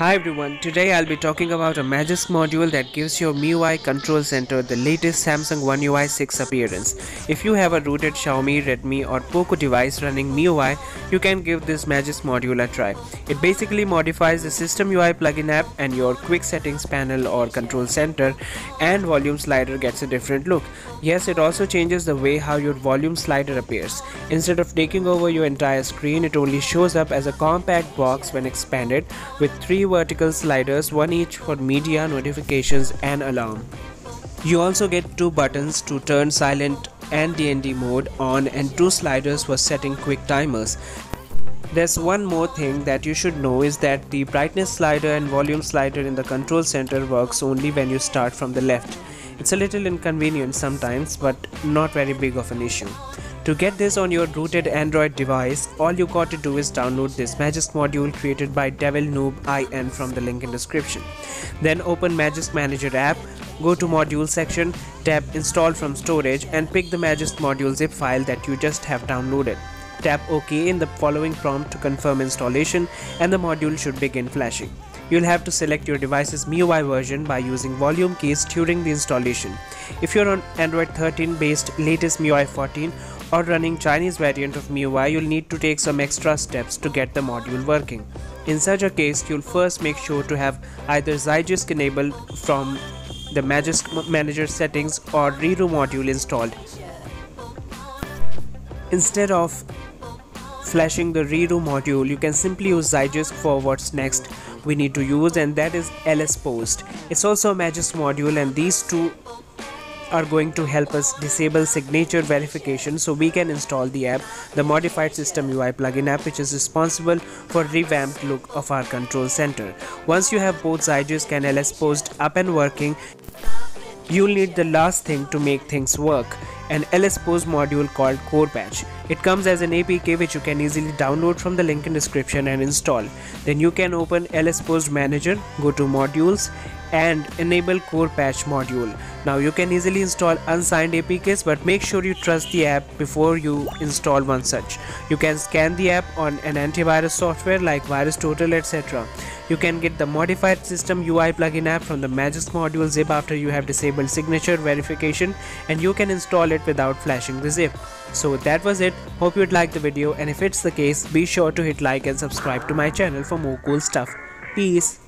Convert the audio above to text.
Hi everyone, today I'll be talking about a Magisk module that gives your MIUI control center the latest Samsung One UI 6 appearance. If you have a rooted Xiaomi, Redmi or Poco device running MIUI, you can give this Magisk module a try. It basically modifies the System UI plugin app and your quick settings panel or control center and volume slider gets a different look. Yes, it also changes the way how your volume slider appears. Instead of taking over your entire screen, it only shows up as a compact box when expanded with three vertical sliders, one each for media, notifications and alarm. You also get two buttons to turn silent and DND mode on and two sliders for setting quick timers. There's one more thing that you should know is that the brightness slider and volume slider in the control center works only when you start from the left. It's a little inconvenient sometimes but not very big of an issue. To get this on your rooted Android device, all you got to do is download this Magisk module created by Devil Noob IN from the link in description. Then open Magisk Manager app, go to module section, tap install from storage and pick the Magisk module zip file that you just have downloaded. Tap OK in the following prompt to confirm installation and the module should begin flashing. You'll have to select your device's MIUI version by using volume keys during the installation. If you're on Android 13 based latest MIUI 14 or running Chinese variant of MIUI, you'll need to take some extra steps to get the module working. In such a case, you'll first make sure to have either Zygisk enabled from the Magisk Manager settings or Riru module installed. Instead of flashing the Riru module, you can simply use Zygisk for what's next we need to use and that is LSPosed. It's also a Magisk module and these two are going to help us disable signature verification so we can install the app the modified system UI plugin app which is responsible for revamped look of our control center. Once you have both Zygisk and LSPosed up and working you'll need the last thing to make things work an LSPosed module called Core Patch. It comes as an APK which you can easily download from the link in description and install. Then you can open LSPosed Manager, go to Modules and enable Core Patch module. Now you can easily install unsigned APKs but make sure you trust the app before you install one such. You can scan the app on an antivirus software like VirusTotal etc. You can get the modified system UI plugin app from the Magisk module zip after you have disabled signature verification and you can install it without flashing the zip. So that was it. Hope you'd like the video and if it's the case be sure to hit like and subscribe to my channel for more cool stuff. Peace.